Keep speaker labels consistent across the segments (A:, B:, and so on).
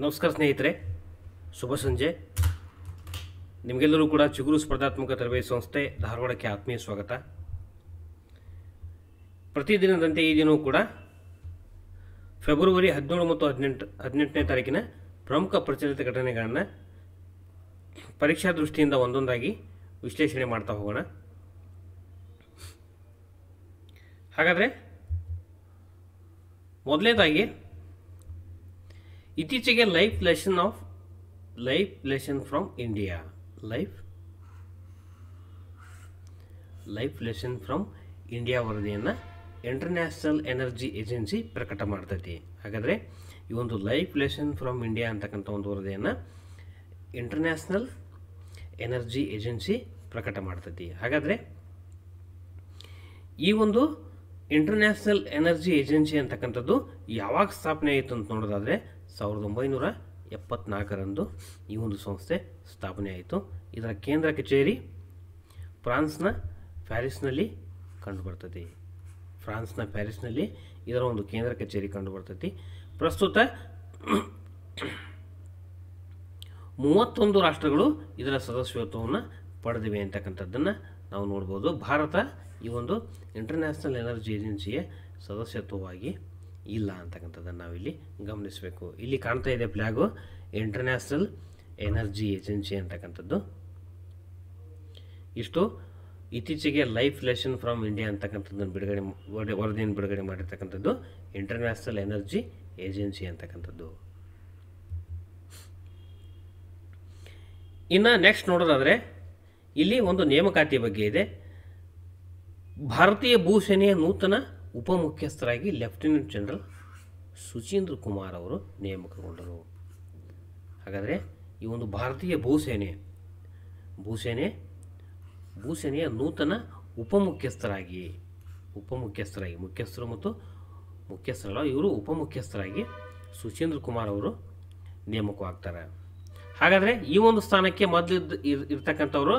A: ನಮಸ್ಕಾರ ಸ್ನೇಹಿತರೆ, ಶುಭ ಸಂಜೆ. ನಿಮಗೆಲ್ಲರೂ ಕೂಡ ಚಿಗುರು ಸ್ಪರ್ಧಾತ್ಮಕ ತರಬೇತಿ ಸಂಸ್ಥೆ ಧಾರವಾಡಕ್ಕೆ ಆತ್ಮೀಯ ಸ್ವಾಗತ. ಪ್ರತಿದಿನದಂತೆ ಈ ದಿನವೂ ಕೂಡ ಫೆಬ್ರವರಿ ಹದಿನೇಳು ಮತ್ತು ಹದಿನೆಂಟು, ಹದಿನೆಂಟನೇ ತಾರೀಕಿನ ಪ್ರಮುಖ ಪ್ರಚಲಿತ ಘಟನೆಗಳನ್ನು ಪರೀಕ್ಷಾ ದೃಷ್ಟಿಯಿಂದ ಒಂದೊಂದಾಗಿ ವಿಶ್ಲೇಷಣೆ ಮಾಡ್ತಾ ಹೋಗೋಣ. ಹಾಗಾದರೆ, ಮೊದಲನೇದಾಗಿ ಇತ್ತೀಚೆಗೆ life lesson of life lesson from India life life lesson from India ವರದಿಯನ್ನು ಇಂಟರ್ನ್ಯಾಷನಲ್ ಎನರ್ಜಿ ಏಜೆನ್ಸಿ ಪ್ರಕಟ ಮಾಡ್ತೈತಿ. ಹಾಗಾದರೆ ಈ ಒಂದು ಲೈಫ್ ಲೆಸನ್ ಫ್ರಮ್ ಇಂಡಿಯಾ ಅಂತಕ್ಕಂಥ ಒಂದು ವರದಿಯನ್ನು ಇಂಟರ್ನ್ಯಾಷನಲ್ ಎನರ್ಜಿ ಏಜೆನ್ಸಿ ಪ್ರಕಟ ಮಾಡ್ತೈತಿ. ಹಾಗಾದರೆ ಈ ಒಂದು ಇಂಟರ್ನ್ಯಾಷನಲ್ ಎನರ್ಜಿ ಏಜೆನ್ಸಿ ಅಂತಕ್ಕಂಥದ್ದು ಯಾವಾಗ ಸ್ಥಾಪನೆ ಆಯಿತು ಅಂತ ನೋಡೋದಾದರೆ ಸಾವಿರದ ಒಂಬೈನೂರ ಎಪ್ಪತ್ನಾಲ್ಕರಂದು ಈ ಒಂದು ಸಂಸ್ಥೆ ಸ್ಥಾಪನೆ ಆಯಿತು. ಇದರ ಕೇಂದ್ರ ಕಚೇರಿ ಫ್ರಾನ್ಸ್ನ ಪ್ಯಾರಿಸ್ನಲ್ಲಿ ಕಂಡುಬರ್ತದೆ. ಫ್ರಾನ್ಸ್ನ ಪ್ಯಾರಿಸ್ನಲ್ಲಿ ಇದರ ಒಂದು ಕೇಂದ್ರ ಕಚೇರಿ ಕಂಡುಬರ್ತೈತಿ ಪ್ರಸ್ತುತ ಮೂವತ್ತೊಂದು ರಾಷ್ಟ್ರಗಳು ಇದರ ಸದಸ್ಯತ್ವವನ್ನು ಪಡೆದಿವೆ ಅಂತಕ್ಕಂಥದ್ದನ್ನು ನಾವು ನೋಡ್ಬೋದು. ಭಾರತ ಈ ಒಂದು ಇಂಟರ್ನ್ಯಾಷನಲ್ ಎನರ್ಜಿ ಏಜೆನ್ಸಿಯ ಸದಸ್ಯತ್ವವಾಗಿ ಇಲ್ಲ ಅಂತಕ್ಕಂಥದ್ದನ್ನು ನಾವಿಲ್ಲಿ ಗಮನಿಸಬೇಕು. ಇಲ್ಲಿ ಕಾಣ್ತಾ ಇದೆ ಫ್ಲ್ಯಾಗು ಇಂಟರ್ನ್ಯಾಷನಲ್ ಎನರ್ಜಿ ಏಜೆನ್ಸಿ ಅಂತಕ್ಕಂಥದ್ದು. ಇಷ್ಟು. ಇತ್ತೀಚೆಗೆ ಲೈಫ್ ಲೆಷನ್ ಫ್ರಮ್ ಇಂಡಿಯಾ ಅಂತಕ್ಕಂಥದ್ದನ್ನು ಬಿಡುಗಡೆ ವರದಿ- ವರದಿಯನ್ನು ಬಿಡುಗಡೆ ಮಾಡಿರ್ತಕ್ಕಂಥದ್ದು ಇಂಟರ್ನ್ಯಾಷನಲ್ ಎನರ್ಜಿ ಏಜೆನ್ಸಿ ಅಂತಕ್ಕಂಥದ್ದು. ಇನ್ನು ನೆಕ್ಸ್ಟ್ ನೋಡೋದಾದರೆ, ಇಲ್ಲಿ ಒಂದು ನೇಮಕಾತಿ ಬಗ್ಗೆ ಇದೆ. ಭಾರತೀಯ ಭೂಸೇನೆಯ ನೂತನ ಉಪಮುಖ್ಯಸ್ಥರಾಗಿ ಲೆಫ್ಟಿನೆಂಟ್ ಜನರಲ್ ಸುಚೀಂದ್ರ ಕುಮಾರ್ ಅವರು ನೇಮಕಗೊಂಡರು. ಹಾಗಾದರೆ ಈ ಒಂದು ಭಾರತೀಯ ಭೂಸೇನೆ ಭೂಸೇನೆ, ಭೂಸೇನೆಯ ನೂತನ ಉಪಮುಖ್ಯಸ್ಥರಾಗಿ ಉಪಮುಖ್ಯಸ್ಥರಾಗಿ, ಮುಖ್ಯಸ್ಥರು ಮತ್ತು ಮುಖ್ಯಸ್ಥರಲ್ಲ, ಇವರು ಉಪಮುಖ್ಯಸ್ಥರಾಗಿ ಸುಚೀಂದ್ರ ಕುಮಾರ್ ಅವರು ನೇಮಕವಾಗ್ತಾರೆ. ಹಾಗಾದರೆ ಈ ಒಂದು ಸ್ಥಾನಕ್ಕೆ ಮೊದಲು ಇರ್ತಕ್ಕಂಥವ್ರು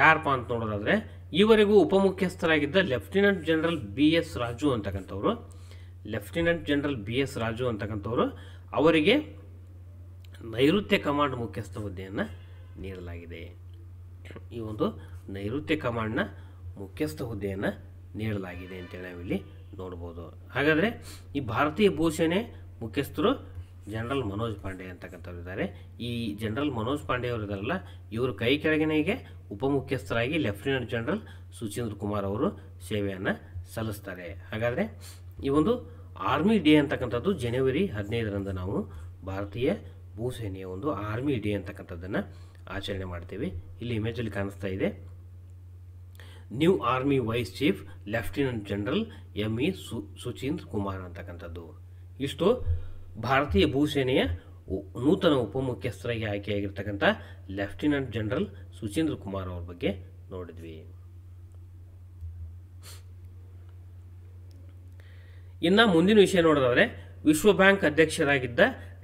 A: ಯಾರಪ್ಪ ಅಂತ ನೋಡೋದಾದರೆ ಈವರೆಗೂ ಉಪಮುಖ್ಯಸ್ಥರಾಗಿದ್ದ lieutenant general B S Raju ಅಂತಕ್ಕಂಥವ್ರು. Lieutenant general B S Raju ಅಂತಕ್ಕಂಥವ್ರು. ಅವರಿಗೆ ನೈಋತ್ಯ ಕಮಾಂಡ್ ಮುಖ್ಯಸ್ಥ ಹುದ್ದೆಯನ್ನು ನೀಡಲಾಗಿದೆ. ಈ ಒಂದು ನೈಋತ್ಯ ಕಮಾಂಡ್ನ ಮುಖ್ಯಸ್ಥ ಹುದ್ದೆಯನ್ನು ನೀಡಲಾಗಿದೆ ಅಂತೇಳಿ ನಾವಿಲ್ಲಿ ನೋಡ್ಬೋದು. ಹಾಗಾದರೆ ಈ ಭಾರತೀಯ ಭೂಸೇನೆ ಮುಖ್ಯಸ್ಥರು ಜನರಲ್ ಮನೋಜ್ ಪಾಂಡೆ ಅಂತಕ್ಕಂಥವ್ರು ಇದ್ದಾರೆ. ಈ ಜನರಲ್ ಮನೋಜ್ ಪಾಂಡೆ ಅವರು ಇದ್ದಾರಲ್ಲ, ಇವರು ಕೈ ಕೆಳಗಿನೆಗೆ ಉಪಮುಖ್ಯಸ್ಥರಾಗಿ ಲೆಫ್ಟಿನೆಂಟ್ ಜನರಲ್ ಸುಚೀಂದ್ರ ಕುಮಾರ್ ಅವರು ಸೇವೆಯನ್ನು ಸಲ್ಲಿಸ್ತಾರೆ. ಹಾಗಾದರೆ ಈ ಒಂದು ಆರ್ಮಿ ಡೇ ಅಂತಕ್ಕಂಥದ್ದು ಜನವರಿ ಹದಿನೈದರಂದು ನಾವು ಭಾರತೀಯ ಭೂಸೇನೆಯ ಒಂದು ಆರ್ಮಿ ಡೇ ಅಂತಕ್ಕಂಥದ್ದನ್ನು ಆಚರಣೆ ಮಾಡ್ತೀವಿ. ಇಲ್ಲಿ ಇಮೇಜಲ್ಲಿ ಕಾಣಿಸ್ತಾ ಇದೆ. New army vice chief lieutenant general M E Suchindra Kumar ಅಂತಕ್ಕಂಥದ್ದು. ಇಷ್ಟು ಭಾರತೀಯ ಭೂಸೇನೆಯ ನೂತನ ಉಪಮುಖ್ಯಸ್ಥರಾಗಿ ಆಯ್ಕೆಯಾಗಿರ್ತಕ್ಕಂಥ ಲೆಫ್ಟಿನೆಂಟ್ ಜನರಲ್ ಸುಚೀಂದ್ರ ಕುಮಾರ್ ಅವ್ರ ಬಗ್ಗೆ ನೋಡಿದ್ವಿ. ಇನ್ನು ಮುಂದಿನ ವಿಷಯ ನೋಡೋದಾದರೆ, ವಿಶ್ವ ಬ್ಯಾಂಕ್ ಅಧ್ಯಕ್ಷರಾಗಿದ್ದ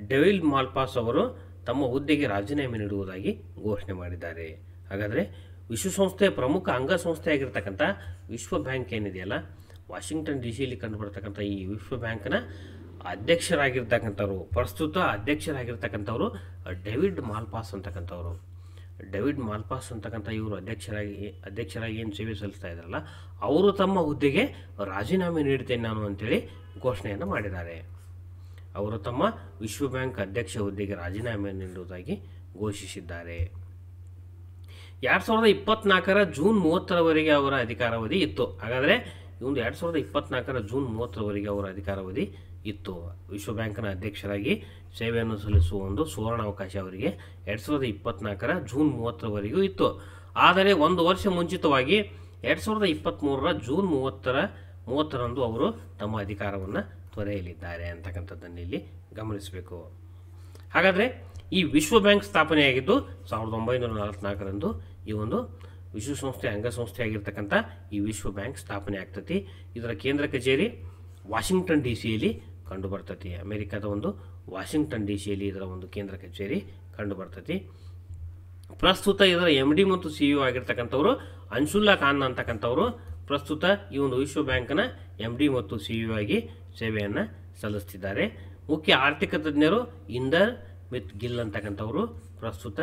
A: ಡೆವಿಲ್ ಮಾಲ್ಪಾಸ್ ಅವರು ತಮ್ಮ ಹುದ್ದೆಗೆ ರಾಜೀನಾಮೆ ನೀಡುವುದಾಗಿ ಘೋಷಣೆ ಮಾಡಿದ್ದಾರೆ. ಹಾಗಾದರೆ, ವಿಶ್ವಸಂಸ್ಥೆಯ ಪ್ರಮುಖ ಅಂಗಸಂಸ್ಥೆಯಾಗಿರ್ತಕ್ಕಂಥ ವಿಶ್ವ ಬ್ಯಾಂಕ್ ಏನಿದೆಯಲ್ಲ, ವಾಷಿಂಗ್ಟನ್ ಡಿ ಸಿಯಲ್ಲಿ ಕಂಡುಬರ್ತಕ್ಕಂಥ ಈ ವಿಶ್ವ ಬ್ಯಾಂಕ್ನ ಅಧ್ಯಕ್ಷರಾಗಿರ್ತಕ್ಕಂಥವ್ರು, ಪ್ರಸ್ತುತ ಅಧ್ಯಕ್ಷರಾಗಿರ್ತಕ್ಕಂಥವ್ರು ಡೇವಿಡ್ ಮಾಲ್ಪಾಸ್ ಅಂತಕ್ಕಂಥವ್ರು. ಡೇವಿಡ್ ಮಾಲ್ಪಾಸ್ ಅಂತಕ್ಕಂಥ ಇವರು ಅಧ್ಯಕ್ಷರಾಗಿ ಅಧ್ಯಕ್ಷರಾಗಿ ಏನು ಸೇವೆ ಸಲ್ಲಿಸ್ತಾ ಇದ್ದಾರಲ್ಲ, ಅವರು ತಮ್ಮ ಹುದ್ದೆಗೆ ರಾಜೀನಾಮೆ ನೀಡ್ತೇನೆ ನಾನು ಅಂತೇಳಿ ಘೋಷಣೆಯನ್ನು ಮಾಡಿದ್ದಾರೆ. ಅವರು ತಮ್ಮ ವಿಶ್ವ ಬ್ಯಾಂಕ್ ಅಧ್ಯಕ್ಷ ಹುದ್ದೆಗೆ ರಾಜೀನಾಮೆ ನೀಡುವುದಾಗಿ ಘೋಷಿಸಿದ್ದಾರೆ. ಎರಡು ಸಾವಿರದ ಇಪ್ಪತ್ನಾಲ್ಕರ ಜೂನ್ ಮೂವತ್ತರವರೆಗೆ ಅವರ ಅಧಿಕಾರಾವಧಿ ಇತ್ತು. ಹಾಗಾದರೆ ಇವೊಂದು ಎರಡು ಸಾವಿರದ ಇಪ್ಪತ್ನಾಲ್ಕರ ಜೂನ್ ಮೂವತ್ತರವರೆಗೆ ಅವರ ಅಧಿಕಾರಾವಧಿ ಇತ್ತು. ವಿಶ್ವ ಬ್ಯಾಂಕ್ನ ಅಧ್ಯಕ್ಷರಾಗಿ ಸೇವೆಯನ್ನು ಸಲ್ಲಿಸುವ ಒಂದು ಸುವರ್ಣ ಅವಕಾಶ ಅವರಿಗೆ ಎರಡು ಸಾವಿರದ ಇಪ್ಪತ್ನಾಲ್ಕರ ಜೂನ್ ಮೂವತ್ತರವರೆಗೂ ಇತ್ತು. ಆದರೆ ಒಂದು ವರ್ಷ ಮುಂಚಿತವಾಗಿ ಎರಡು ಸಾವಿರದ ಇಪ್ಪತ್ತ್ಮೂರರ ಜೂನ್ ಮೂವತ್ತರ, ಮೂವತ್ತರಂದು ಅವರು ತಮ್ಮ ಅಧಿಕಾರವನ್ನು ತೊರೆಯಲಿದ್ದಾರೆ ಅಂತಕ್ಕಂಥದ್ದನ್ನು ಇಲ್ಲಿ ಗಮನಿಸಬೇಕು. ಹಾಗಾದರೆ ಈ ವಿಶ್ವ ಬ್ಯಾಂಕ್ ಸ್ಥಾಪನೆಯಾಗಿದ್ದು ಸಾವಿರದ ಒಂಬೈನೂರ ನಲವತ್ನಾಲ್ಕರಂದು ಈ ಒಂದು ವಿಶ್ವಸಂಸ್ಥೆ, ಅಂಗಸಂಸ್ಥೆಯಾಗಿರ್ತಕ್ಕಂಥ ಈ ವಿಶ್ವ ಬ್ಯಾಂಕ್ ಸ್ಥಾಪನೆ ಆಗ್ತತಿ. ಇದರ ಕೇಂದ್ರ ಕಚೇರಿ ವಾಷಿಂಗ್ಟನ್ ಡಿ ಸಿಯಲ್ಲಿ ಕಂಡು ಬರ್ತತಿ ಅಮೆರಿಕದ ಒಂದು ವಾಷಿಂಗ್ಟನ್ ಡಿ ಸಿಯಲ್ಲಿ ಇದರ ಒಂದು ಕೇಂದ್ರ ಕಚೇರಿ ಕಂಡು ಬರ್ತತಿ ಪ್ರಸ್ತುತ ಇದರ ಎಂ ಡಿ ಮತ್ತು ಸಿ ಯು ಆಗಿರ್ತಕ್ಕಂಥವ್ರು ಅನ್ಸುಲ್ಲಾ ಖಾನ್ ಅಂತಕ್ಕಂಥವ್ರು ಪ್ರಸ್ತುತ ಈ ಒಂದು ವಿಶ್ವ ಬ್ಯಾಂಕ್ನ ಎಂ ಡಿ ಮತ್ತು ಸಿ ಯು ಆಗಿ ಸೇವೆಯನ್ನು ಸಲ್ಲಿಸ್ತಿದ್ದಾರೆ. ಮುಖ್ಯ ಆರ್ಥಿಕ ತಜ್ಞರು ಇಂದರ್ ಮಿತ್ ಗಿಲ್ ಅಂತಕ್ಕಂಥವರು ಪ್ರಸ್ತುತ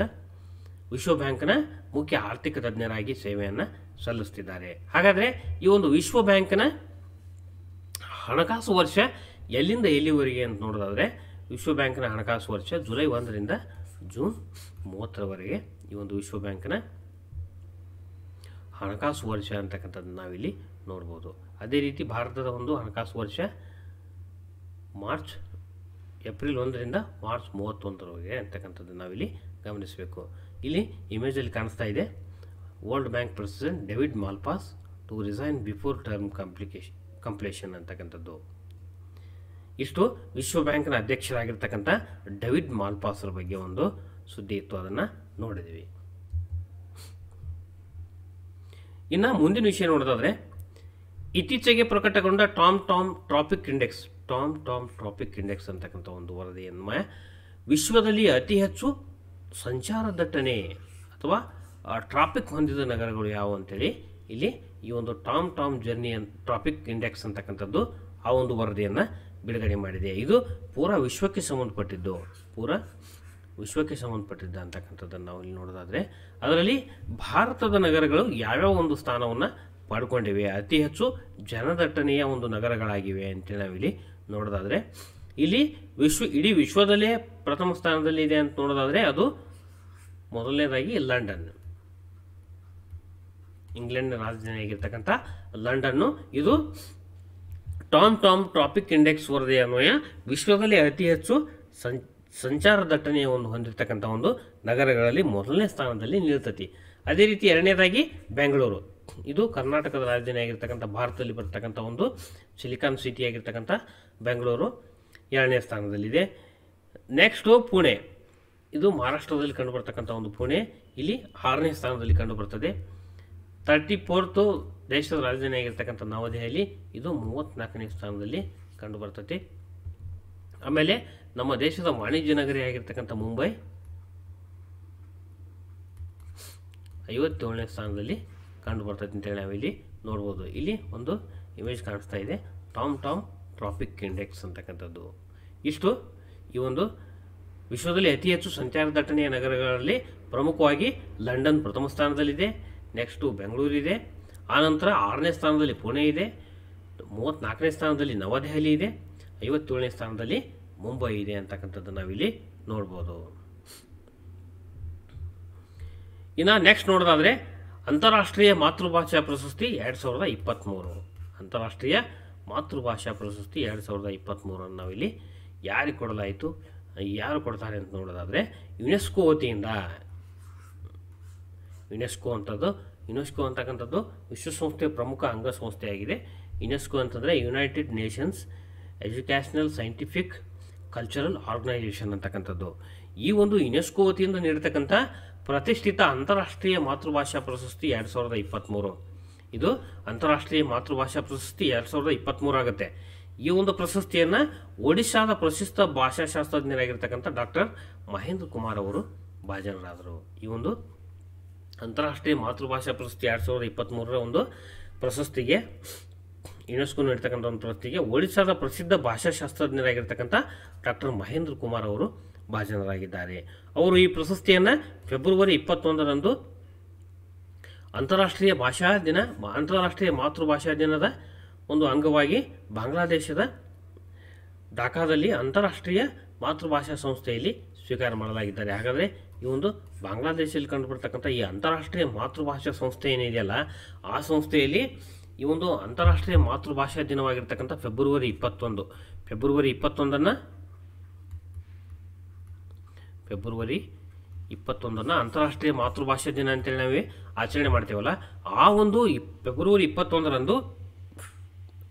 A: ವಿಶ್ವ ಬ್ಯಾಂಕ್ನ ಮುಖ್ಯ ಆರ್ಥಿಕ ತಜ್ಞರಾಗಿ ಸೇವೆಯನ್ನು ಸಲ್ಲಿಸ್ತಿದ್ದಾರೆ. ಹಾಗಾದರೆ ಈ ಒಂದು ವಿಶ್ವ ಬ್ಯಾಂಕ್ನ ಹಣಕಾಸು ವರ್ಷ ಎಲ್ಲಿಂದ ಎಲ್ಲಿವರೆಗೆ ಅಂತ ನೋಡೋದಾದರೆ ವಿಶ್ವ ಬ್ಯಾಂಕ್ನ ಹಣಕಾಸು ವರ್ಷ ಜುಲೈ ಒಂದರಿಂದ ಜೂನ್ ಮೂವತ್ತರವರೆಗೆ ಈ ಒಂದು ವಿಶ್ವ ಬ್ಯಾಂಕ್ನ ಹಣಕಾಸು ವರ್ಷ ಅಂತಕ್ಕಂಥದ್ದು ನಾವಿಲ್ಲಿ ನೋಡ್ಬೋದು. ಅದೇ ರೀತಿ ಭಾರತದ ಒಂದು ಹಣಕಾಸು ವರ್ಷ ಮಾರ್ಚ್, ಏಪ್ರಿಲ್ ಒಂದರಿಂದ ಮಾರ್ಚ್ ಮೂವತ್ತೊಂದರವರೆಗೆ ಅಂತಕ್ಕಂಥದ್ದು ನಾವಿಲ್ಲಿ ಗಮನಿಸಬೇಕು. ಇಲ್ಲಿ ಇಮೇಜಲ್ಲಿ ಕಾಣಿಸ್ತಾ ಇದೆ. World Bank president David Malpass to resign before term complication completion ಅಂತಕ್ಕಂಥದ್ದು. ಇಷ್ಟು ವಿಶ್ವ ಬ್ಯಾಂಕ್ನ ಅಧ್ಯಕ್ಷರಾಗಿರ್ತಕ್ಕಂಥ ಡವಿಡ್ ಮಾಲ್ಪಾಸ್ರ ಬಗ್ಗೆ ಒಂದು ಸುದ್ದಿ ಇತ್ತು. ಅದನ್ನು ನೋಡಿದ್ವಿ. ಇನ್ನು ಮುಂದಿನ ವಿಷಯ ನೋಡೋದಾದ್ರೆ, ಇತ್ತೀಚೆಗೆ ಪ್ರಕಟಗೊಂಡ TomTom traffic index, TomTom traffic index ಅಂತಕ್ಕಂಥ ಒಂದು ವರದಿಯನ್ನು ವಿಶ್ವದಲ್ಲಿ ಅತಿ ಹೆಚ್ಚು ಸಂಚಾರ ದಟ್ಟಣೆ ಅಥವಾ ಟ್ರಾಪಿಕ್ ಹೊಂದಿದ ನಗರಗಳು ಯಾವುವು ಅಂತೇಳಿ ಇಲ್ಲಿ ಈ ಒಂದು ಟಾಮ್ ಟಾಮ್ ಜರ್ನಿ ಅಂತ ಟ್ರಾಫಿಕ್ ಇಂಡೆಕ್ಸ್ ಅಂತಕ್ಕಂಥದ್ದು ಆ ಒಂದು ವರದಿಯನ್ನು ಬಿಡುಗಡೆ ಮಾಡಿದೆ. ಇದು ಪೂರ ವಿಶ್ವಕ್ಕೆ ಸಂಬಂಧಪಟ್ಟಿದ್ದು, ಪೂರ ವಿಶ್ವಕ್ಕೆ ಸಂಬಂಧಪಟ್ಟಿದ್ದ ಅಂತಕ್ಕಂಥದ್ದನ್ನು ನಾವು ಇಲ್ಲಿ ನೋಡೋದಾದರೆ, ಅದರಲ್ಲಿ ಭಾರತದ ನಗರಗಳು ಯಾವ್ಯಾವ ಒಂದು ಸ್ಥಾನವನ್ನು ಪಡ್ಕೊಂಡಿವೆ? ಅತಿ ಹೆಚ್ಚು ಜನದಟ್ಟಣೆಯ ಒಂದು ನಗರಗಳಾಗಿವೆ ಅಂತೇಳಿ ನಾವಿಲ್ಲಿ ನೋಡೋದಾದರೆ, ಇಲ್ಲಿ ವಿಶ್ವ, ಇಡೀ ವಿಶ್ವದಲ್ಲೇ ಪ್ರಥಮ ಸ್ಥಾನದಲ್ಲಿ ಇದೆ ಅಂತ ನೋಡೋದಾದರೆ ಅದು ಮೊದಲನೇದಾಗಿ ಲಂಡನ್. ಇಂಗ್ಲೆಂಡ್ ರಾಜಧಾನಿಯಾಗಿರ್ತಕ್ಕಂಥ ಲಂಡನ್ನು ಇದು ಟಾಮ್ ಟಾಮ್ ಟ್ರಾಪಿಕ್ ಇಂಡೆಕ್ಸ್ ವರದಿ ಅನ್ವಯ ವಿಶ್ವದಲ್ಲಿ ಅತಿ ಹೆಚ್ಚು ಸಂಚಾರ ದಟ್ಟಣೆಯ ಒಂದು ಹೊಂದಿರತಕ್ಕಂಥ ಒಂದು ನಗರಗಳಲ್ಲಿ ಮೊದಲನೇ ಸ್ಥಾನದಲ್ಲಿ ನಿಲ್ತತಿ ಅದೇ ರೀತಿ ಎರಡನೇದಾಗಿ ಬೆಂಗಳೂರು. ಇದು ಕರ್ನಾಟಕದ ರಾಜಧಾನಿ ಆಗಿರ್ತಕ್ಕಂಥ, ಭಾರತದಲ್ಲಿ ಬರ್ತಕ್ಕಂಥ ಒಂದು ಸಿಲಿಕಾನ್ ಸಿಟಿ ಆಗಿರ್ತಕ್ಕಂಥ ಬೆಂಗಳೂರು ಎರಡನೇ ಸ್ಥಾನದಲ್ಲಿದೆ. ನೆಕ್ಸ್ಟು ಪುಣೆ. ಇದು ಮಹಾರಾಷ್ಟ್ರದಲ್ಲಿ ಕಂಡುಬರ್ತಕ್ಕಂಥ ಒಂದು ಪುಣೆ. ಇಲ್ಲಿ ಆರನೇ ಸ್ಥಾನದಲ್ಲಿ ಕಂಡುಬರ್ತದೆ. ತರ್ಟಿ ಫೋರ್ತು ದೇಶದ ರಾಜಧಾನಿ ಆಗಿರ್ತಕ್ಕಂಥ ನವದೆಹಲಿ, ಇದು ಮೂವತ್ತ್ನಾಲ್ಕನೇ ಸ್ಥಾನದಲ್ಲಿ ಕಂಡುಬರ್ತದೆ ಆಮೇಲೆ ನಮ್ಮ ದೇಶದ ವಾಣಿಜ್ಯ ನಗರಿ ಆಗಿರ್ತಕ್ಕಂಥ ಮುಂಬೈ, ಐವತ್ತೇಳನೇ ಸ್ಥಾನದಲ್ಲಿ ಕಂಡು ಬರ್ತೈತಿ ಅಂತೇಳಿ ನಾವಿಲ್ಲಿ ನೋಡ್ಬೋದು. ಇಲ್ಲಿ ಒಂದು ಇಮೇಜ್ ಕಾಣಿಸ್ತಾ ಇದೆ. ಟಾಮ್ ಟಾಮ್ ಟ್ರಾಫಿಕ್ ಇಂಡೆಕ್ಸ್ ಅಂತಕ್ಕಂಥದ್ದು. ಇಷ್ಟು ಈ ಒಂದು ವಿಶ್ವದಲ್ಲಿ ಅತಿ ಹೆಚ್ಚು ಸಂಚಾರ ದಟ್ಟಣೆಯ ನಗರಗಳಲ್ಲಿ ಪ್ರಮುಖವಾಗಿ ಲಂಡನ್ ಪ್ರಥಮ ಸ್ಥಾನದಲ್ಲಿದೆ. ನೆಕ್ಸ್ಟು ಬೆಂಗಳೂರು ಇದೆ ಆನಂತರ ಆರನೇ ಸ್ಥಾನದಲ್ಲಿ ಪುಣೆ ಇದೆ ಮೂವತ್ತ್ನಾಲ್ಕನೇ ಸ್ಥಾನದಲ್ಲಿ ನವದೆಹಲಿ ಇದೆ, ಐವತ್ತೇಳನೇ ಸ್ಥಾನದಲ್ಲಿ ಮುಂಬೈ ಇದೆ ಅಂತಕ್ಕಂಥದ್ದು ನಾವಿಲ್ಲಿ ನೋಡ್ಬೋದು. ಇನ್ನು ನೆಕ್ಸ್ಟ್ ನೋಡೋದಾದರೆ ಅಂತಾರಾಷ್ಟ್ರೀಯ ಮಾತೃಭಾಷಾ ಪ್ರಶಸ್ತಿ ಎರಡು ಸಾವಿರದ ಇಪ್ಪತ್ತ್ಮೂರು ಅಂತಾರಾಷ್ಟ್ರೀಯ ಮಾತೃಭಾಷಾ ಪ್ರಶಸ್ತಿ ಎರಡು ಸಾವಿರದ ಇಪ್ಪತ್ತ್ಮೂರನ್ನು ನಾವಿಲ್ಲಿ ಯಾರಿಗೆ ಕೊಡಲಾಯಿತು, ಯಾರು ಕೊಡ್ತಾರೆ ಅಂತ ನೋಡೋದಾದರೆ ಯುನೆಸ್ಕೋ ವತಿಯಿಂದ. ಯುನೆಸ್ಕೋ ಅಂತದ್ದು ಯುನೆಸ್ಕೋ ಅಂತಕ್ಕಂಥದ್ದು ವಿಶ್ವಸಂಸ್ಥೆಯ ಪ್ರಮುಖ ಅಂಗಸಂಸ್ಥೆಯಾಗಿದೆ. ಯುನೆಸ್ಕೋ ಅಂತಂದರೆ United Nations Educational Scientific Cultural Organization ಅಂತಕ್ಕಂಥದ್ದು. ಈ ಒಂದು ಯುನೆಸ್ಕೋ ವತಿಯಿಂದ ನೀಡತಕ್ಕಂಥ ಪ್ರತಿಷ್ಠಿತ ಅಂತಾರಾಷ್ಟ್ರೀಯ ಮಾತೃಭಾಷಾ ಪ್ರಶಸ್ತಿ ಎರಡು ಸಾವಿರದ ಇಪ್ಪತ್ತ್ಮೂರು ಇದು ಅಂತಾರಾಷ್ಟ್ರೀಯ ಮಾತೃಭಾಷಾ ಪ್ರಶಸ್ತಿ ಎರಡು ಸಾವಿರದ ಇಪ್ಪತ್ತ್ಮೂರು ಆಗುತ್ತೆ. ಈ ಒಂದು ಪ್ರಶಸ್ತಿಯನ್ನು ಒಡಿಶಾದ ಪ್ರಶಸ್ತ ಭಾಷಾಶಾಸ್ತ್ರಜ್ಞರಾಗಿರ್ತಕ್ಕಂಥ ಡಾಕ್ಟರ್ ಮಹೇಂದ್ರ ಕುಮಾರ್ ಅವರು ಭಾಜನರಾದರು. ಈ ಒಂದು ಅಂತಾರಾಷ್ಟ್ರೀಯ ಮಾತೃಭಾಷಾ ಪ್ರಶಸ್ತಿ ಎರಡು ಸಾವಿರದ ಇಪ್ಪತ್ತ್ಮೂರರ ಒಂದು ಪ್ರಶಸ್ತಿಗೆ ಯುನೆಸ್ಕೋ ನೀಡ್ತಕ್ಕಂಥ ಒಂದು ಪ್ರಶಸ್ತಿಗೆ ಒಡಿಶಾದ ಪ್ರಸಿದ್ಧ ಭಾಷಾಶಾಸ್ತ್ರಜ್ಞರಾಗಿರ್ತಕ್ಕಂಥ ಡಾಕ್ಟರ್ ಮಹೇಂದ್ರ ಕುಮಾರ್ ಅವರು ಭಾಜನರಾಗಿದ್ದಾರೆ. ಅವರು ಈ ಪ್ರಶಸ್ತಿಯನ್ನು ಫೆಬ್ರವರಿ ಇಪ್ಪತ್ತೊಂದರಂದು ಅಂತಾರಾಷ್ಟ್ರೀಯ ಭಾಷಾ ದಿನ, ಅಂತಾರಾಷ್ಟ್ರೀಯ ಮಾತೃಭಾಷಾ ದಿನದ ಒಂದು ಅಂಗವಾಗಿ ಬಾಂಗ್ಲಾದೇಶದ ಢಾಕಾದಲ್ಲಿ ಅಂತಾರಾಷ್ಟ್ರೀಯ ಮಾತೃಭಾಷಾ ಸಂಸ್ಥೆಯಲ್ಲಿ ಸ್ವೀಕಾರ ಮಾಡಲಾಗಿದ್ದಾರೆ. ಹಾಗಾದರೆ ಈ ಒಂದು ಬಾಂಗ್ಲಾದೇಶದಲ್ಲಿ ಕಂಡುಬರ್ತಕ್ಕಂಥ ಈ ಅಂತಾರಾಷ್ಟ್ರೀಯ ಮಾತೃಭಾಷಾ ಸಂಸ್ಥೆ ಏನಿದೆಯಲ್ಲ, ಆ ಸಂಸ್ಥೆಯಲ್ಲಿ ಈ ಒಂದು ಅಂತಾರಾಷ್ಟ್ರೀಯ ಮಾತೃಭಾಷಾ ದಿನವಾಗಿರ್ತಕ್ಕಂಥ ಫೆಬ್ರವರಿ ಇಪ್ಪತ್ತೊಂದು. ಫೆಬ್ರವರಿ ಇಪ್ಪತ್ತೊಂದನ್ನು ಫೆಬ್ರವರಿ ಇಪ್ಪತ್ತೊಂದನ್ನು ಅಂತಾರಾಷ್ಟ್ರೀಯ ಮಾತೃಭಾಷಾ ದಿನ ಅಂತೇಳಿ ನಾವೇ ಆಚರಣೆ ಮಾಡ್ತೇವಲ್ಲ. ಆ ಒಂದು ಫೆಬ್ರವರಿ ಇಪ್ಪತ್ತೊಂದರಂದು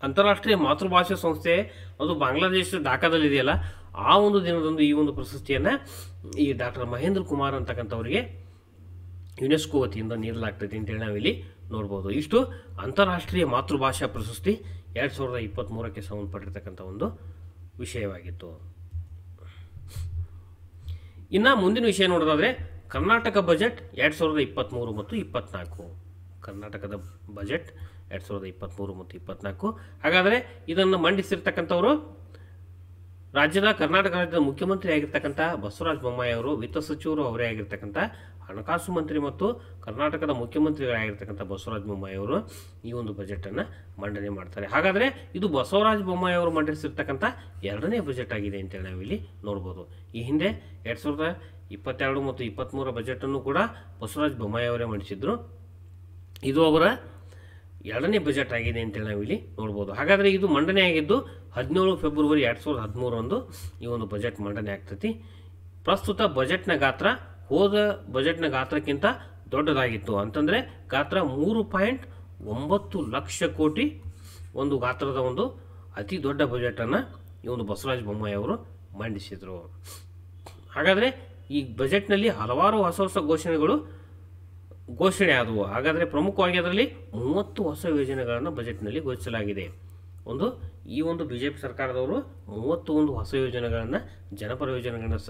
A: ಅಂತಾರಾಷ್ಟ್ರೀಯ ಮಾತೃಭಾಷಾ ಸಂಸ್ಥೆ, ಅದು ಬಾಂಗ್ಲಾದೇಶದ ಢಾಕಾದಲ್ಲಿದೆಯಲ್ಲ ಆ ಒಂದು ದಿನದಂದು ಈ ಒಂದು ಪ್ರಶಸ್ತಿಯನ್ನು ಈ ಡಾಕ್ಟರ್ ಮಹೇಂದ್ರ ಕುಮಾರ್ ಅಂತಕ್ಕಂಥವರಿಗೆ ಯುನೆಸ್ಕೋ ವತಿಯಿಂದ ನೀಡಲಾಗ್ತದೆ ಅಂತೇಳಿ ನಾವಿಲ್ಲಿ ನೋಡ್ಬೋದು. ಇಷ್ಟು ಅಂತಾರಾಷ್ಟ್ರೀಯ ಮಾತೃಭಾಷಾ ಪ್ರಶಸ್ತಿ ಎರಡು ಸಾವಿರದ ಇಪ್ಪತ್ತ್ಮೂರಕ್ಕೆ ಸಂಬಂಧಪಟ್ಟಿರ್ತಕ್ಕಂಥ ಒಂದು ವಿಷಯವಾಗಿತ್ತು. ಇನ್ನು ಮುಂದಿನ ವಿಷಯ ನೋಡೋದಾದರೆ ಕರ್ನಾಟಕ ಬಜೆಟ್ ಎರಡು ಸಾವಿರದ ಇಪ್ಪತ್ತ್ಮೂರು ಮತ್ತು ಇಪ್ಪತ್ತ್ನಾಲ್ಕು ಕರ್ನಾಟಕದ ಬಜೆಟ್ ಎರಡು ಸಾವಿರದ ಇಪ್ಪತ್ತ್ಮೂರು ಮತ್ತು ಇಪ್ಪತ್ತ್ನಾಲ್ಕು ಹಾಗಾದರೆ ಇದನ್ನು ಮಂಡಿಸಿರ್ತಕ್ಕಂಥವರು ರಾಜ್ಯದ ಕರ್ನಾಟಕ ರಾಜ್ಯದ ಮುಖ್ಯಮಂತ್ರಿ ಆಗಿರ್ತಕ್ಕಂಥ ಬಸವರಾಜ ಬೊಮ್ಮಾಯಿ ಅವರು, ವಿತ್ತ ಸಚಿವರು ಅವರೇ ಆಗಿರ್ತಕ್ಕಂಥ ಹಣಕಾಸು ಮಂತ್ರಿ ಮತ್ತು ಕರ್ನಾಟಕದ ಮುಖ್ಯಮಂತ್ರಿಗಳಾಗಿರ್ತಕ್ಕಂಥ ಬಸವರಾಜ ಬೊಮ್ಮಾಯಿ ಅವರು ಈ ಒಂದು ಬಜೆಟನ್ನು ಮಂಡನೆ ಮಾಡ್ತಾರೆ. ಹಾಗಾದರೆ ಇದು ಬಸವರಾಜ ಬೊಮ್ಮಾಯಿ ಅವರು ಮಂಡಿಸಿರ್ತಕ್ಕಂಥ ಎರಡನೇ ಬಜೆಟ್ ಆಗಿದೆ ಅಂತೇಳಿ ನಾವಿಲ್ಲಿ ನೋಡ್ಬೋದು. ಈ ಹಿಂದೆ ಎರಡು ಸಾವಿರದ ಇಪ್ಪತ್ತೆರಡು ಮತ್ತು ಇಪ್ಪತ್ತ್ಮೂರ ಬಜೆಟನ್ನು ಕೂಡ ಬಸವರಾಜ ಬೊಮ್ಮಾಯಿ ಅವರೇ ಮಂಡಿಸಿದ್ರು. ಇದು ಅವರ ಎರಡನೇ ಬಜೆಟ್ ಆಗಿದೆ ಅಂತೇಳಿ ನಾವಿಲ್ಲಿ ನೋಡ್ಬೋದು. ಹಾಗಾದರೆ ಇದು ಮಂಡನೆ ಆಗಿದ್ದು ಹದಿನೇಳು ಫೆಬ್ರವರಿ ಎರಡು ಸಾವಿರದ ಹದಿಮೂರರಂದು ಈ ಒಂದು ಬಜೆಟ್ ಮಂಡನೆ ಆಗ್ತೈತಿ. ಪ್ರಸ್ತುತ ಬಜೆಟ್ನ ಗಾತ್ರ ಹೋದ ಬಜೆಟ್ನ ಗಾತ್ರಕ್ಕಿಂತ ದೊಡ್ಡದಾಗಿತ್ತು. ಅಂತಂದರೆ ಗಾತ್ರ ಮೂರು ಪಾಯಿಂಟ್ ಒಂಬತ್ತು ಲಕ್ಷ ಕೋಟಿ ಒಂದು ಗಾತ್ರದ ಒಂದು ಅತಿ ದೊಡ್ಡ ಬಜೆಟನ್ನು ಈ ಒಂದು ಬಸವರಾಜ ಬೊಮ್ಮಾಯಿ ಅವರು ಮಂಡಿಸಿದರು. ಹಾಗಾದರೆ ಈ ಬಜೆಟ್ನಲ್ಲಿ ಹಲವಾರು ಹೊಸ ಹೊಸ ಘೋಷಣೆಗಳು ಘೋಷಣೆ ಆದವು. ಹಾಗಾದರೆ ಪ್ರಮುಖವಾಗಿ ಅದರಲ್ಲಿ ಮೂವತ್ತು ಹೊಸ ಯೋಜನೆಗಳನ್ನು ಬಜೆಟ್ನಲ್ಲಿ ಘೋಷಿಸಲಾಗಿದೆ. ಒಂದು, ಈ ಒಂದು ಬಿ ಜೆ ಪಿ ಸರ್ಕಾರದವರು ಮೂವತ್ತು ಒಂದು ಹೊಸ ಯೋಜನೆಗಳನ್ನು, ಜನಪರ ಯೋಜನೆಗಳನ್ನು ಸ,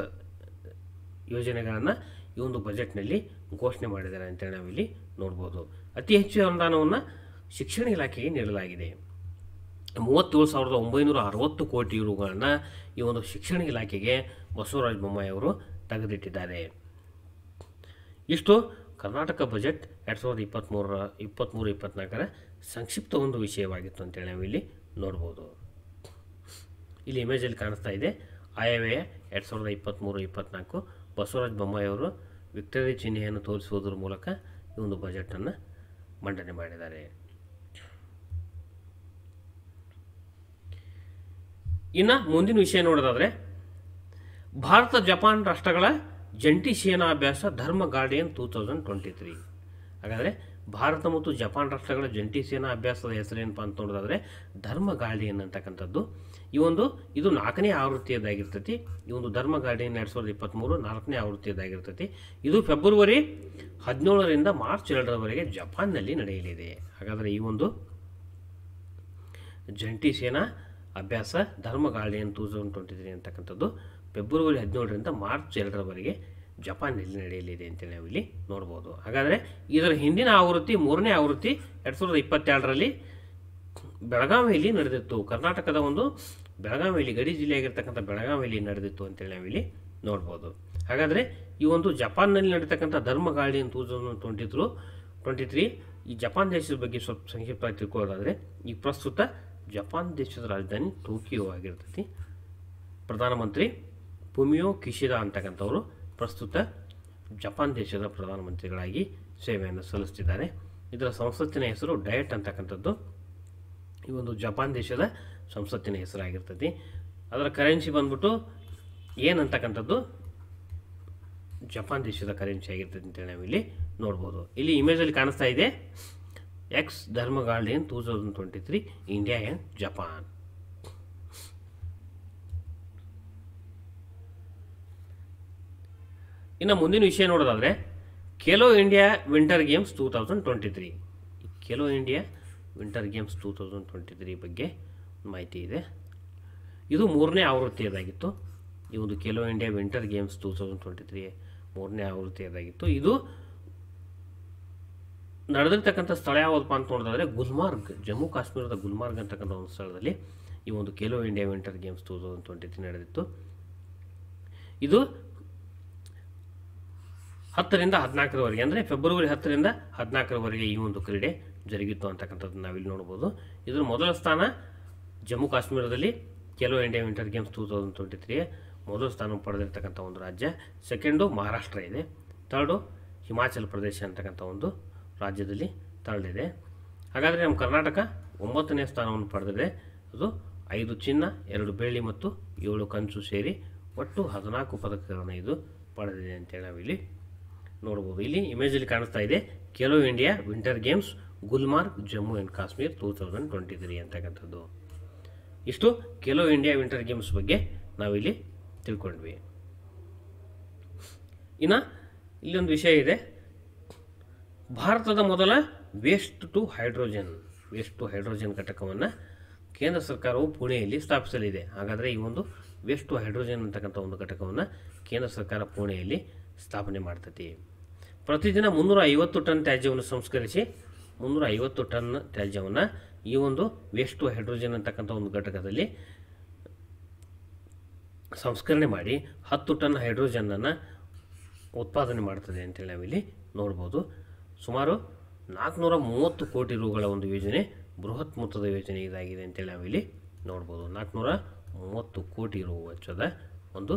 A: ಯೋಜನೆಗಳನ್ನು ಈ ಒಂದು ಬಜೆಟ್ನಲ್ಲಿ ಘೋಷಣೆ ಮಾಡಿದ್ದಾರೆ ಅಂತೇಳಿ ನಾವಿಲ್ಲಿ ನೋಡ್ಬೋದು. ಅತಿ ಹೆಚ್ಚು ಅನುದಾನವನ್ನು ಶಿಕ್ಷಣ ಇಲಾಖೆಗೆ ನೀಡಲಾಗಿದೆ. ಮೂವತ್ತೇಳು ಸಾವಿರದ ಒಂಬೈನೂರ ಅರವತ್ತು ಕೋಟಿ ರೂಗಳನ್ನು ಈ ಒಂದು ಶಿಕ್ಷಣ ಇಲಾಖೆಗೆ ಬಸವರಾಜ ಬೊಮ್ಮಾಯಿ ಅವರು ತೆಗೆದಿಟ್ಟಿದ್ದಾರೆ. ಇಷ್ಟು ಕರ್ನಾಟಕ ಬಜೆಟ್ ಎರಡು ಸಾವಿರದ ಇಪ್ಪತ್ತ್ಮೂರರ ಇಪ್ಪತ್ತ್ಮೂರು ಇಪ್ಪತ್ತ್ನಾಲ್ಕರ ಸಂಕ್ಷಿಪ್ತ ಒಂದು ವಿಷಯವಾಗಿತ್ತು ಅಂತೇಳಿ ನಾವಿಲ್ಲಿ ನೋಡ್ಬೋದು. ಇಲ್ಲಿ ಇಮೇಜಲ್ಲಿ ಕಾಣಿಸ್ತಾ ಇದೆ. ಆಯವ್ಯಯ ಎರಡು ಸಾವಿರದ ಇಪ್ಪತ್ತ್ಮೂರು ಇಪ್ಪತ್ತ್ನಾಲ್ಕು ಬಸವರಾಜ ಬೊಮ್ಮಾಯಿಯವರು ವಿಕ್ಟರಿ ಚಿಹ್ನೆಯನ್ನು ತೋರಿಸುವುದರ ಮೂಲಕ ಈ ಒಂದು ಬಜೆಟನ್ನು ಮಂಡನೆ ಮಾಡಿದ್ದಾರೆ. ಇನ್ನು ಮುಂದಿನ ವಿಷಯ ನೋಡೋದಾದರೆ, ಭಾರತ ಜಪಾನ್ ರಾಷ್ಟ್ರಗಳ ಜಂಟಿ ಸೇನಾಭ್ಯಾಸ Dharma Guardian two thousand twenty three ಹಾಗಾದರೆ ಭಾರತ ಮತ್ತು ಜಪಾನ್ ರಾಷ್ಟ್ರಗಳ ಜಂಟಿ ಸೇನಾ ಅಭ್ಯಾಸದ ಹೆಸರೇನಪ್ಪ ಅಂತ ನೋಡೋದಾದರೆ ಧರ್ಮ ಗಾರ್ಡಿಯನ್ ಅಂತಕ್ಕಂಥದ್ದು ಈ ಒಂದು, ಇದು ನಾಲ್ಕನೇ ಆವೃತ್ತಿಯದಾಗಿರ್ತೈತಿ ಈ ಒಂದು ಧರ್ಮ ಗಾರ್ಡಿಯನ್ ಎರಡು ಸಾವಿರದ ಇಪ್ಪತ್ತ್ಮೂರು ನಾಲ್ಕನೇ ಆವೃತ್ತಿಯದಾಗಿರ್ತೈತಿ ಇದು ಫೆಬ್ರವರಿ ಹದಿನೇಳರಿಂದ ಮಾರ್ಚ್ ಎರಡರವರೆಗೆ ಜಪಾನ್ನಲ್ಲಿ ನಡೆಯಲಿದೆ. ಹಾಗಾದರೆ ಈ ಒಂದು ಜಂಟಿ ಸೇನಾ ಅಭ್ಯಾಸ Dharma Guardian two thousand twenty three ಅಂತಕ್ಕಂಥದ್ದು. ಫೆಬ್ರವರಿ ಹದಿನೇಳರಿಂದ ಮಾರ್ಚ್ ಎರಡರವರೆಗೆ ಜಪಾನ್ನಲ್ಲಿ ನಡೆಯಲಿದೆ ಅಂತೇಳಿ ನಾವಿಲ್ಲಿ ನೋಡ್ಬೋದು. ಹಾಗಾದರೆ ಇದರ ಹಿಂದಿನ ಆವೃತ್ತಿ, ಮೂರನೇ ಆವೃತ್ತಿ ಎರಡು ಸಾವಿರದ ಇಪ್ಪತ್ತೆರಡರಲ್ಲಿ ಬೆಳಗಾವಿಯಲ್ಲಿ ನಡೆದಿತ್ತು. ಕರ್ನಾಟಕದ ಒಂದು ಬೆಳಗಾವಿಯಲ್ಲಿ, ಗಡಿ ಜಿಲ್ಲೆಯಾಗಿರ್ತಕ್ಕಂಥ ಬೆಳಗಾವಿಯಲ್ಲಿ ನಡೆದಿತ್ತು ಅಂತೇಳಿ ನಾವಿಲ್ಲಿ ನೋಡ್ಬೋದು. ಹಾಗಾದರೆ ಈ ಒಂದು ಜಪಾನ್ನಲ್ಲಿ ನಡೀತಕ್ಕಂಥ ಧರ್ಮ ಅಂತ ತೌಸಂಡ್ ಟ್ವೆಂಟಿ ಟ್ವೆಂಟಿ ತ್ರೀ, ಈ ಜಪಾನ್ ದೇಶದ ಬಗ್ಗೆ ಸ್ವಲ್ಪ ಸಂಕ್ಷಿಪ್ತವಾಗಿ ತಿಳ್ಕೊಳ್ಳೋದಾದರೆ, ಈ ಪ್ರಸ್ತುತ ಜಪಾನ್ ದೇಶದ ರಾಜಧಾನಿ ಟೋಕಿಯೋ ಆಗಿರ್ತೈತಿ. ಪ್ರಧಾನಮಂತ್ರಿ ಪುಮಿಯೋ ಕಿಶಿರಾ ಅಂತಕ್ಕಂಥವರು. ಪ್ರಸ್ತುತ ಜಪಾನ್ ದೇಶದ ಪ್ರಧಾನಮಂತ್ರಿಗಳಾಗಿ ಸೇವೆಯನ್ನು ಸಲ್ಲಿಸ್ತಿದ್ದಾರೆ. ಇದರ ಸಂಸತ್ತಿನ ಹೆಸರು ಡಯಟ್ ಅಂತಕ್ಕಂಥದ್ದು. ಈ ಒಂದು ಜಪಾನ್ ದೇಶದ ಸಂಸತ್ತಿನ ಹೆಸರಾಗಿರ್ತೈತಿ. ಅದರ ಕರೆನ್ಸಿ ಬಂದ್ಬಿಟ್ಟು ಏನಂತಕ್ಕಂಥದ್ದು ಜಪಾನ್ ದೇಶದ ಕರೆನ್ಸಿ ಆಗಿರ್ತದೆ ಅಂತೇಳಿ ನಾವಿಲ್ಲಿ ನೋಡ್ಬೋದು. ಇಲ್ಲಿ ಇಮೇಜಲ್ಲಿ ಕಾಣಿಸ್ತಾ ಇದೆ. Ex Dharma Guardian two twenty three India and Japan ಇನ್ನು ಮುಂದಿನ ವಿಷಯ ನೋಡೋದಾದರೆ Khelo India Winter Games two thousand twenty three Khelo India Winter Games two thousand twenty three ಬಗ್ಗೆ ಮಾಹಿತಿ ಇದೆ. ಇದು ಮೂರನೇ ಆವೃತ್ತಿಯದಾಗಿತ್ತು. ಈ ಒಂದು Khelo India Winter Games two thousand twenty three ಮೂರನೇ ಆವೃತ್ತಿಯದಾಗಿತ್ತು. ಇದು ನಡೆದಿರ್ತಕ್ಕಂಥ ಸ್ಥಳ ಯಾವುದಪ್ಪ ಅಂತ ನೋಡಿದ್ರೆ ಗುಲ್ಮಾರ್ಗ್, ಜಮ್ಮು ಕಾಶ್ಮೀರದ ಗುಲ್ಮಾರ್ಗ್ ಅಂತಕ್ಕಂಥ ಒಂದು ಸ್ಥಳದಲ್ಲಿ ಈ ಒಂದು Khelo India Winter Games two thousand twenty three ನಡೆದಿತ್ತು. ಇದು ಹತ್ತರಿಂದ ಹದಿನಾಲ್ಕರವರೆಗೆ ಅಂದರೆ ಫೆಬ್ರವರಿ ಹತ್ತರಿಂದ ಹದಿನಾಲ್ಕರವರೆಗೆ ಈ ಒಂದು ಕ್ರೀಡೆ ಜರುಗಿತ್ತು ಅಂತಕ್ಕಂಥದ್ದು ನಾವಿಲ್ಲಿ ನೋಡ್ಬೋದು. ಇದರ ಮೊದಲ ಸ್ಥಾನ ಜಮ್ಮು ಕಾಶ್ಮೀರದಲ್ಲಿ Khelo India Winter Games two thousand twenty three ಮೊದಲ ಸ್ಥಾನ ಪಡೆದಿರ್ತಕ್ಕಂಥ ಒಂದು ರಾಜ್ಯ. ಸೆಕೆಂಡು ಮಹಾರಾಷ್ಟ್ರ ಇದೆ. ಥರ್ಡು ಹಿಮಾಚಲ ಪ್ರದೇಶ ಅಂತಕ್ಕಂಥ ಒಂದು ರಾಜ್ಯದಲ್ಲಿ ಥರ್ಡ್ ಇದೆ ಹಾಗಾದರೆ ನಮ್ಮ ಕರ್ನಾಟಕ ಒಂಬತ್ತನೇ ಸ್ಥಾನವನ್ನು ಪಡೆದಿದೆ. ಅದು ಐದು ಚಿನ್ನ, ಎರಡು ಬೆಳ್ಳಿ ಮತ್ತು ಏಳು ಕಂಚು ಸೇರಿ ಒಟ್ಟು ಹದಿನಾಲ್ಕು ಪದಕಗಳನ್ನು ಇದು ಪಡೆದಿದೆ ಅಂತೇಳಿ ನಾವಿಲ್ಲಿ ನೋಡ್ಬೋದು ಇಲ್ಲಿ ಇಮೇಜಲ್ಲಿ ಕಾಣಿಸ್ತಾ ಇದೆ Khelo India Winter Games Gulmarg Jammu and Kashmir two thousand twenty three ಅಂತಕ್ಕಂಥದ್ದು. ಇಷ್ಟು ಖೇಲೋ ಇಂಡಿಯಾ ವಿಂಟರ್ ಗೇಮ್ಸ್ ಬಗ್ಗೆ ನಾವಿಲ್ಲಿ ತಿಳ್ಕೊಂಡ್ವಿ. ಇನ್ನು ಇಲ್ಲೊಂದು ವಿಷಯ ಇದೆ, ಭಾರತದ ಮೊದಲ waste to hydrogen waste to hydrogen ಘಟಕವನ್ನು ಕೇಂದ್ರ ಸರ್ಕಾರವು ಪುಣೆಯಲ್ಲಿ ಸ್ಥಾಪಿಸಲಿದೆ. ಹಾಗಾದರೆ ಈ ಒಂದು ವೇಸ್ಟ್ ಟು ಹೈಡ್ರೋಜನ್ ಅಂತಕ್ಕಂಥ ಒಂದು ಘಟಕವನ್ನು ಕೇಂದ್ರ ಸರ್ಕಾರ ಪುಣೆಯಲ್ಲಿ ಸ್ಥಾಪನೆ ಮಾಡ್ತತಿ. ಪ್ರತಿದಿನ ಮುನ್ನೂರ ಐವತ್ತು ಟನ್ ತ್ಯಾಜ್ಯವನ್ನು ಸಂಸ್ಕರಿಸಿ ಮುನ್ನೂರ ಐವತ್ತು ಟನ್ ತ್ಯಾಜ್ಯವನ್ನು ಈ ಒಂದು ವೇಸ್ಟ್ ಟು ಹೈಡ್ರೋಜನ್ ಅಂತಕ್ಕಂಥ ಒಂದು ಘಟಕದಲ್ಲಿ ಸಂಸ್ಕರಣೆ ಮಾಡಿ ಹತ್ತು ಟನ್ ಹೈಡ್ರೋಜನನ್ನು ಉತ್ಪಾದನೆ ಮಾಡ್ತದೆ ಅಂತೇಳಿ ನಾವಿಲ್ಲಿ ನೋಡ್ಬೋದು. ಸುಮಾರು ನಾಲ್ಕುನೂರ ಮೂವತ್ತು ಕೋಟಿ ರೂಗಳ ಒಂದು ಯೋಜನೆ ಬೃಹತ್ ಮೊತ್ತದ ಯೋಜನೆ ಇದಾಗಿದೆ ಅಂತೇಳಿ ನಾವಿಲ್ಲಿ ನೋಡ್ಬೋದು. ನಾಲ್ಕುನೂರ ಮೂವತ್ತು ಕೋಟಿ ರೂ ವೆಚ್ಚದ ಒಂದು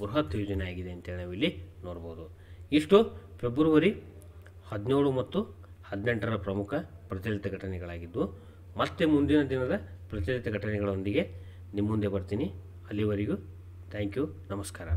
A: ಬೃಹತ್ ಯೋಜನೆ ಆಗಿದೆ ಅಂತೇಳಿ ನಾವಿಲ್ಲಿ ನೋಡ್ಬೋದು. ಇಷ್ಟು ಫೆಬ್ರವರಿ ಹದಿನೇಳು ಮತ್ತು ಹದಿನೆಂಟರ ಪ್ರಮುಖ ಪ್ರಚಲಿತ ಘಟನೆಗಳಾಗಿದ್ದು, ಮತ್ತೆ ಮುಂದಿನ ದಿನದ ಪ್ರಚಲಿತ ಘಟನೆಗಳೊಂದಿಗೆ ನಿಮ್ಮ ಮುಂದೆ ಬರ್ತೀನಿ. ಅಲ್ಲಿವರೆಗೂ ಥ್ಯಾಂಕ್ ಯು ನಮಸ್ಕಾರ.